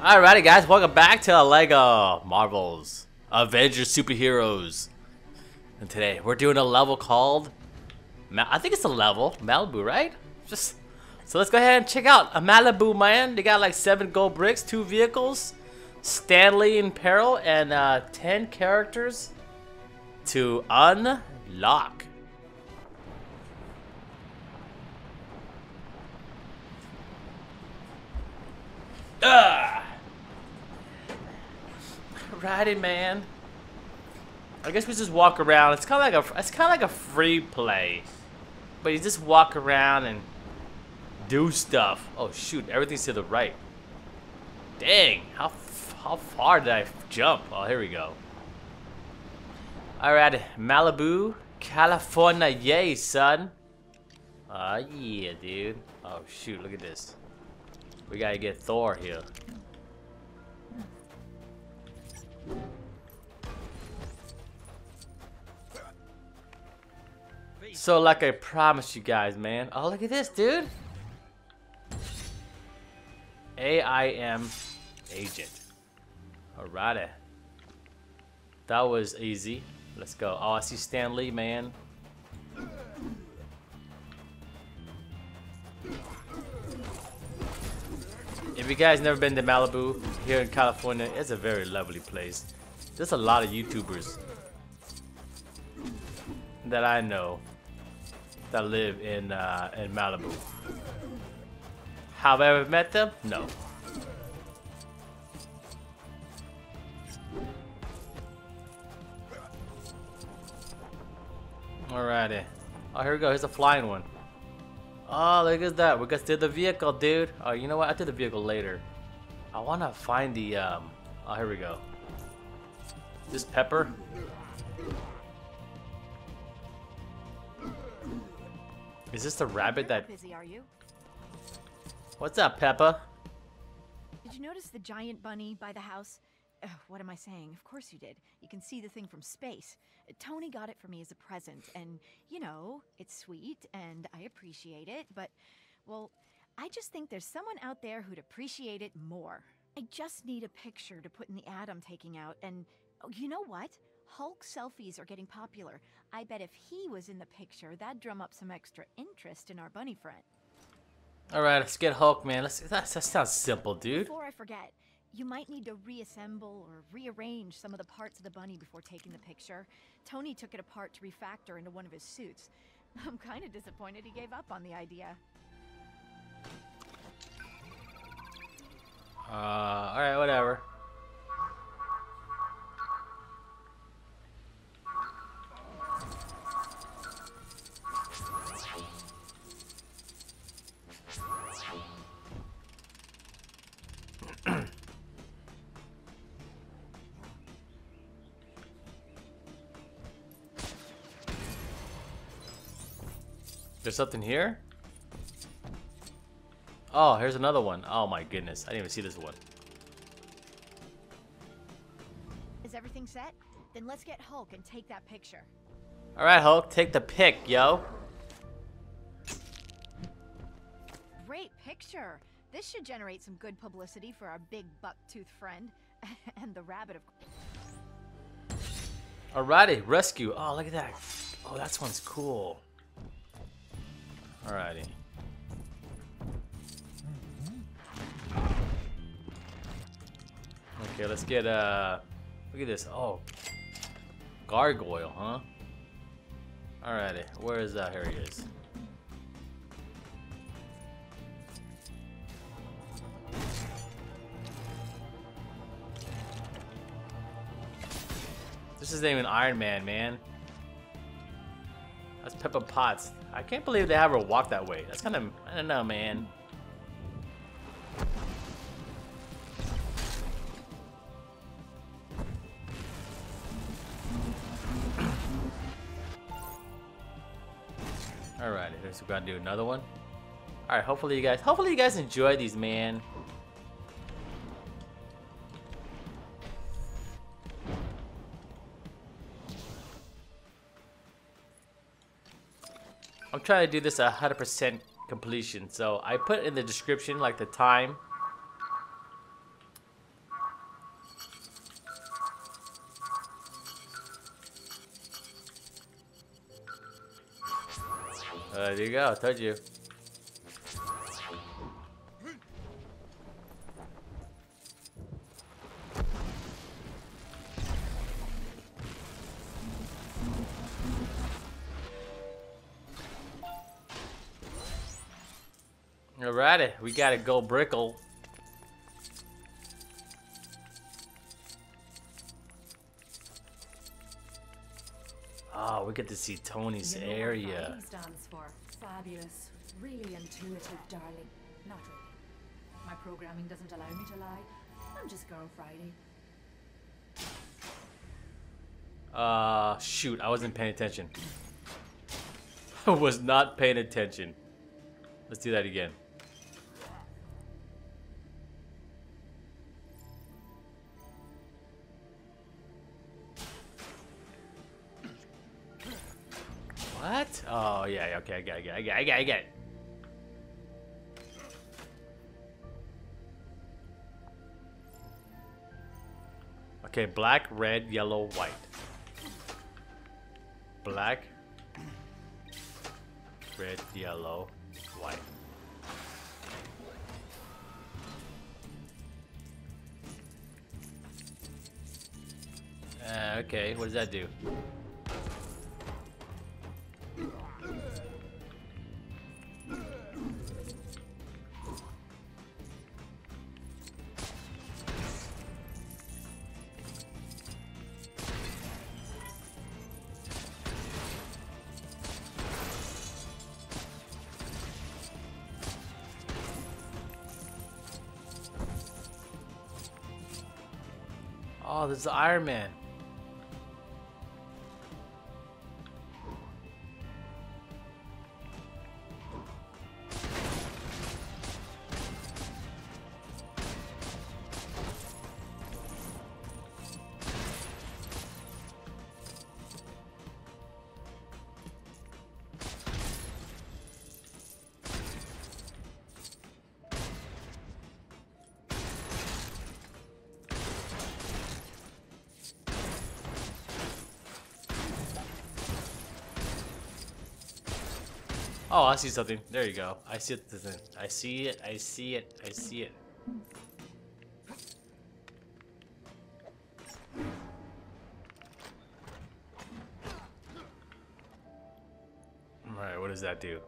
Alrighty guys, welcome back to LEGO Marvel's Avengers Superheroes. And today we're doing a level called, I think it's a level, Malibu, right? Just So let's go ahead and check out a Malibu, man. They got like 7 gold bricks, 2 vehicles, Stan Lee in peril, and uh, 10 characters to unlock. Ugh. Righty, man. I guess we just walk around. It's kind of like a it's kind of like a free play, but you just walk around and do stuff. Oh shoot, everything's to the right. Dang, how how far did I jump? Oh, here we go. All right, Malibu, California, yay, son. Ah, yeah, dude. Oh shoot, look at this. We gotta get Thor here. So like I promised you guys, man. Oh, look at this, dude. AIM agent. Alrighty. That was easy. Let's go. Oh, I see Stan Lee, man. You guys never been to Malibu here in California, it's a very lovely place. There's a lot of YouTubers that I know that live in uh, in Malibu. Have I ever met them? No. Alrighty. Oh, here we go. Here's a flying one. Oh, look at that. We got to the vehicle, dude. Oh, you know what? I did the vehicle later. I want to find the, um... Oh, here we go. This Pepper. Is this the rabbit that... Busy, are you? What's up, Pepper? Did you notice the giant bunny by the house? Uh, what am I saying? Of course you did. You can see the thing from space. Tony got it for me as a present, and, you know, it's sweet, and I appreciate it, but, well, I just think there's someone out there who'd appreciate it more. I just need a picture to put in the ad I'm taking out, and, oh, you know what? Hulk selfies are getting popular. I bet if he was in the picture, that'd drum up some extra interest in our bunny friend. Alright, let's get Hulk, man. Let's, that, that sounds simple, dude. Before I forget, you might need to reassemble or rearrange some of the parts of the bunny before taking the picture. Tony took it apart to refactor into one of his suits. I'm kind of disappointed he gave up on the idea. Uh, alright, There's something here? Oh, here's another one. Oh my goodness. I didn't even see this one. Is everything set? Then let's get Hulk and take that picture. Alright, Hulk. Take the pic, yo. Great picture. This should generate some good publicity for our big buck-toothed friend. and the rabbit, of course. Alrighty, rescue. Oh, look at that. Oh, that one's cool. Alrighty. Okay, let's get, uh, look at this. Oh, gargoyle, huh? Alrighty, where is that? Here he is. This isn't even Iron Man, man. That's Pepper Potts. I can't believe they have her walk that way. That's kind of, I don't know, man. Alright, so we're gonna do another one. Alright, hopefully you guys, hopefully you guys enjoy these, man. I'm trying to do this 100% completion. So I put in the description like the time. Uh, there you go. I told you. Alrighty, we gotta go brickle. Oh, we get to see Tony's You know area. Stands for fabulous, really intuitive, darling. Not really. My programming doesn't allow me to lie. I'm just Girl Friday. Uh, shoot, I wasn't paying attention. I was not paying attention. Let's do that again. Oh, yeah, okay, I got it, I got it, I got it, I got it. Okay, black, red, yellow, white. Black, red, yellow, white. Uh, okay, what does that do? Oh, this is Iron Man. Oh, I see something. There you go. I see it. I see it. I see it. I see it. Alright, what does that do?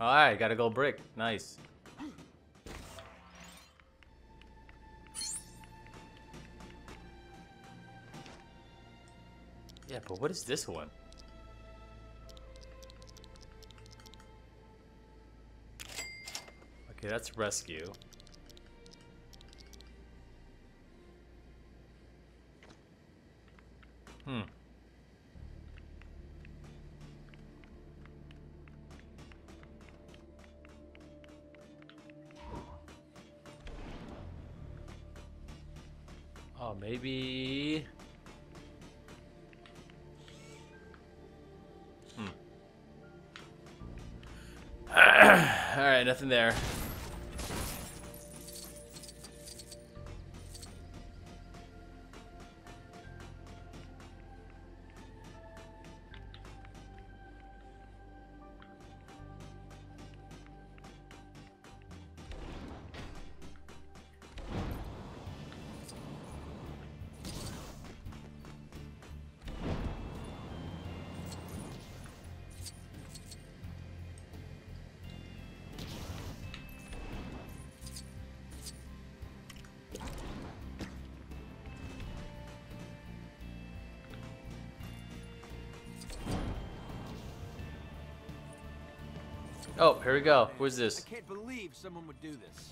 Alright, got a gold brick. Nice. Yeah, but what is this one? Okay, that's rescue. Hmm. Oh, maybe... Hmm. Alright, nothing there. Oh, here we go. Who's this? I can't believe someone would do this.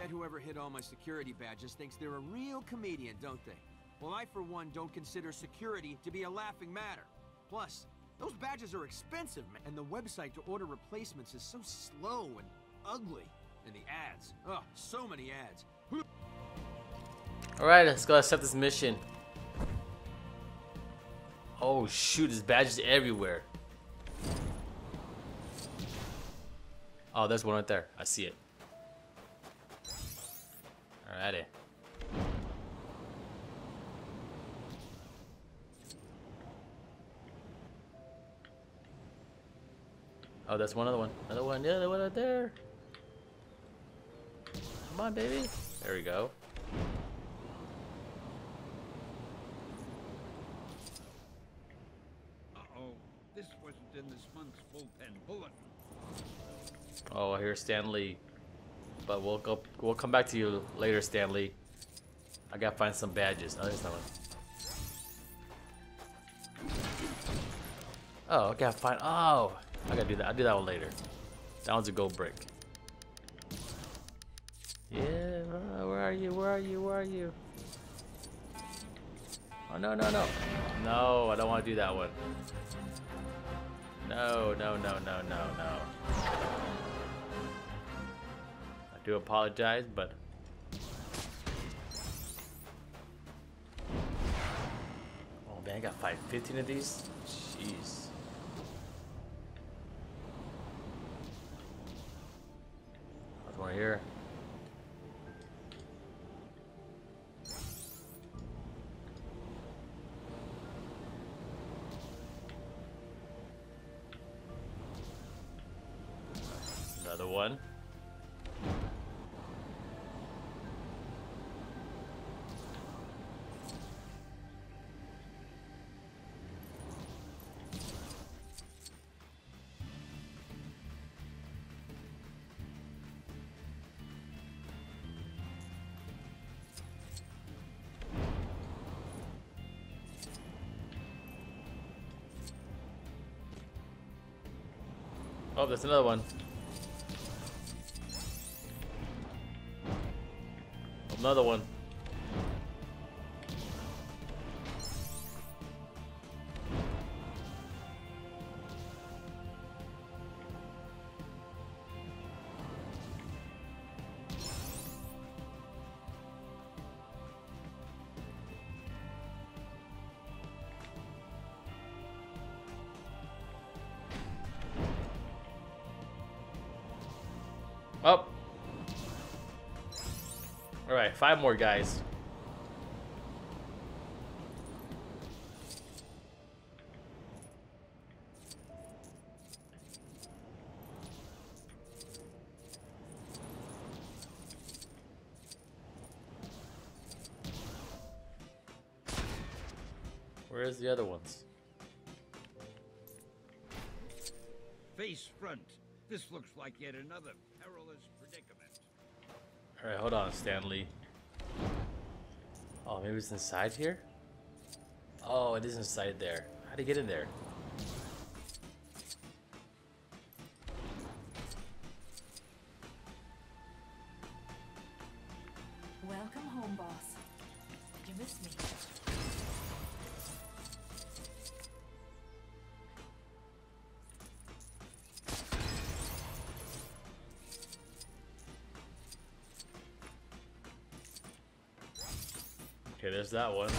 And whoever hid all my security badges thinks they're a real comedian, don't they? Well, I, for one, don't consider security to be a laughing matter. Plus, those badges are expensive, man. And the website to order replacements is so slow and ugly. And the ads. Oh, so many ads. Alright, let's go accept this mission. Oh shoot, there's badges everywhere. Oh, there's one right there. I see it. Alrighty. Oh, that's one other one. Another one. Yeah, the one right there. Come on, baby. There we go. Uh oh This wasn't in this month's bullpen bulletin. Oh, I hear Stan Lee. But we'll go. We'll come back to you later, Stan Lee. I gotta find some badges. Oh, there's that one. Oh, I gotta find. Oh, I gotta do that. I'll do that one later. That one's a gold brick. Yeah, uh, where are you? Where are you? Where are you? Oh no no no! No, I don't want to do that one. No no no no no no. Do apologize, but oh man, I got five fifteen of these. Jeez. There's one here. Another one. Oh, there's another one. Another one. Five more guys. Where's the other ones? Face front. This looks like yet another perilous predicament. All right, hold on, Stan Lee. Oh, maybe it's inside here? Oh, it is inside there. How'd he get in there? Welcome home, boss. You miss me? Okay, there's that one.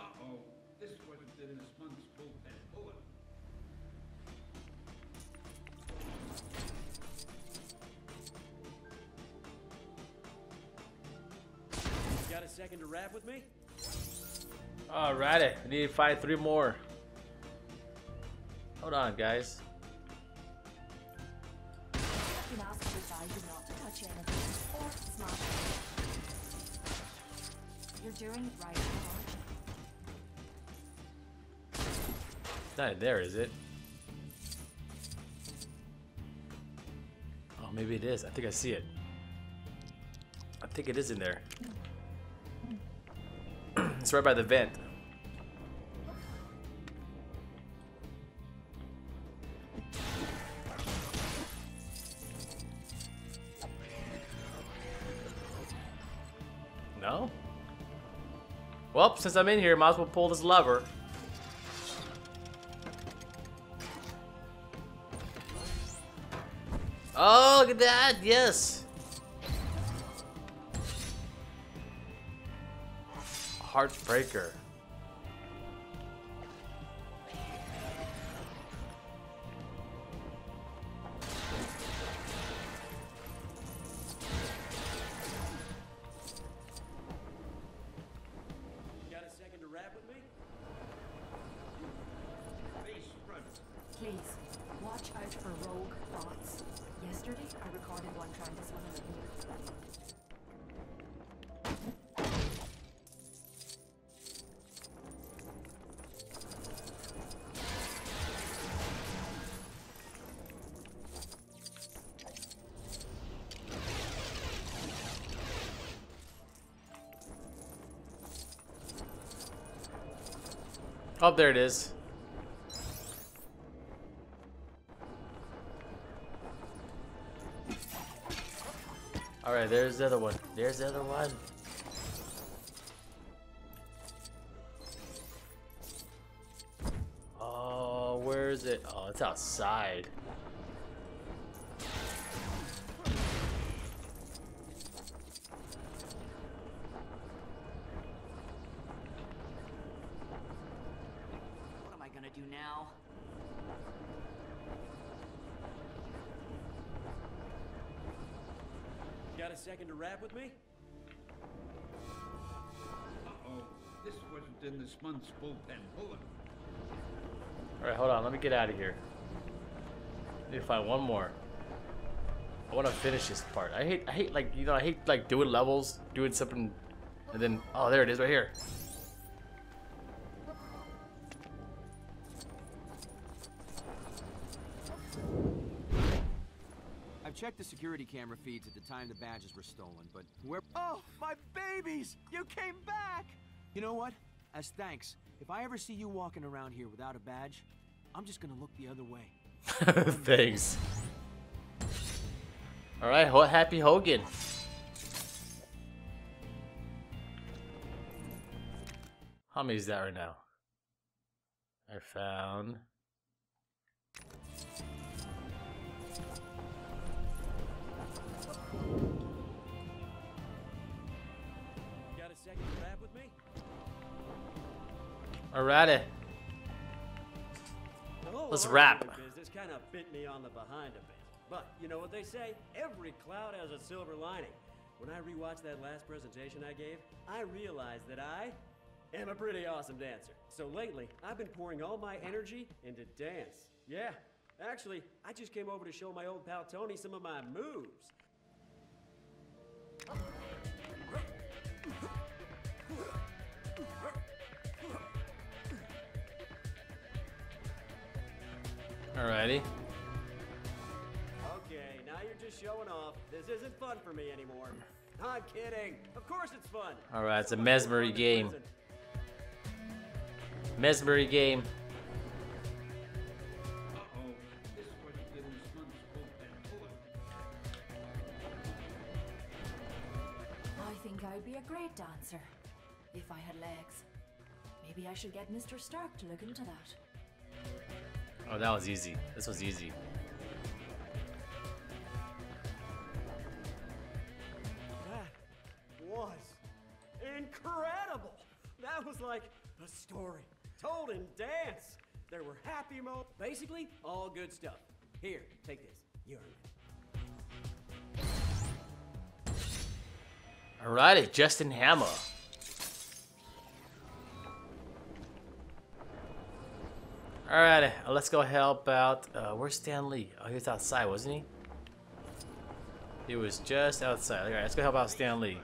Uh-oh, this wasn't in this month's bullpen bulletin. Got a second to rap with me? Alrighty, we need to find three more. Hold on, guys. Or. You're doing it right, not there, is it? Oh, maybe it is. I think I see it. I think it is in there. it's right by the vent. No? Well, since I'm in here, might as well pull this lever. Oh, look at that! Yes! Heartbreaker. Oh, there it is. Alright, there's the other one. There's the other one. Oh, where is it? Oh, it's outside. What am I gonna do now? Got a second to rap with me? Uh-oh. This wasn't in this month's bullpen bulletin. Alright, hold on. Let me get out of here. I Need to find one more. I want to finish this part. I hate, I hate like, you know, I hate like doing levels, doing something, and then, oh, there it is right here. Checked the security camera feeds at the time the badges were stolen, but where- Oh, my babies! You came back! You know what? As thanks, if I ever see you walking around here without a badge, I'm just gonna look the other way. Thanks. Alright, ho happy Hogan. How many is that right now? I found. Got a second to rap with me? Alrighty. Let's argument rap. Business kind of bit me on the behind a bit. But you know what they say? Every cloud has a silver lining. When I rewatched that last presentation I gave, I realized that I am a pretty awesome dancer. So lately, I've been pouring all my energy into dance. Yeah, actually, I just came over to show my old pal Tony some of my moves. Alrighty. Okay, now you're just showing off. This isn't fun for me anymore. I'm kidding. Of course it's fun. Alright, it's a Mesmery game. Mesmery game. A great dancer if I had legs. Maybe I should get Mr. Stark to look into that. Oh, that was easy. This was easy. That was incredible. That was like a story told in dance. There were happy moments. Basically, all good stuff. Here, take this. You earned Alrighty, Justin Hammer. Alright, uh, let's go help out. Uh, where's Stan Lee? Oh, he was outside, wasn't he? He was just outside. Alright, let's go help out Stan Lee.